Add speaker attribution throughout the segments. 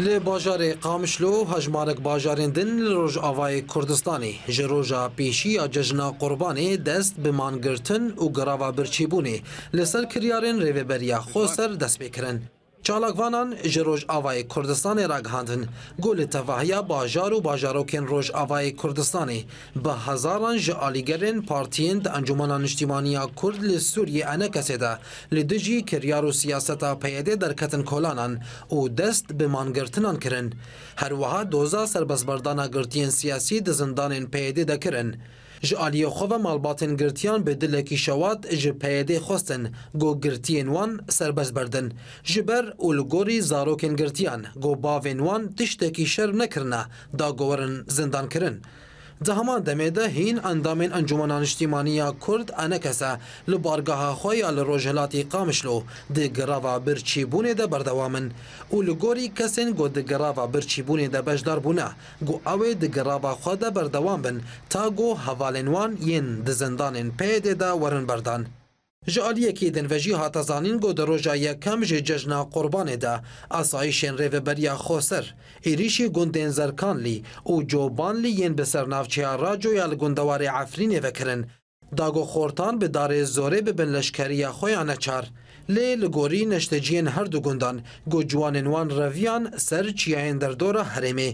Speaker 1: Li bajarê Qamişlo hejmarek bajarên din li Rojavayê Kurdistanê ji roja pêşî ya cejina Qurbanê dest bi mangirtin û grava birçîbûnê li ser kiryarên Rêveberiya Xoser dest pê kirin. Çalakvanan ji Rojavayê Kurdistanê ragihandin ku li tevahiya bajar û bajarokên Rojavayê Kurdistanê Bi hezaran ji alîgerên partiyên di Encûmena Niştîmanî ya Kurd li Sûriyê Enekesê de li dijî kiryar û siyaseta PYDê derketin kolanan û dest bi mangirtinan kirin. Her wiha doza serbestberdana girtiyên siyasî di zindanên PYDê de kirin. Ji aliyê xwe ve malbatên girtiyan bi dilekî şewat ji PYDê xwestin ku girtiyên wan serbest berdin ji ber û li gorî zarokên girtiyan ku bavên wan tiştekî şer nekirine da ku werin zindankirin. Di heman demê de hîn endamên Encûmena Niştîmanî ya Kurd, Enekes, e li bargeha xwe ya li rojhilatî Qamişlo di greva birçî bûnê de berdewam in û li gorî kesên ku di greva birçî bûnê de beşdar bûne ku ew ê di greva xwe de berdewam bin ta ku hevalên wan yên di zindanên PYD'ê de werin berdan. Ji aliyekî din ve jî hate zanîn ku di roja yekem ji cejna Qurbanê de asayîşên Rêveberiya Xweser, êrîşî gundên Zerkanlî û Cobanlî yên bi ser navçeya Raco ya li gundewarê Efrînê ve kirin, da ku xortan bi darê zorê bibin leşkeriya xwe ya neçar. Lê li gorî neşteciyên herdu gundan ku ciwanên wan reviyan ser çiyayên derdora herêmê,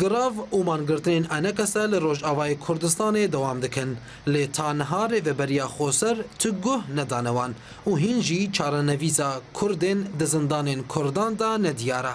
Speaker 1: Girav û mangirtinên Enekese li Rojavayê Kurdistanê dewam dikin, lê ta niha Rêveberiya Xoser tu guh nedane wan û hîn jî çarenevîsa Kurdên di zindanên Kurdan de nediyar e.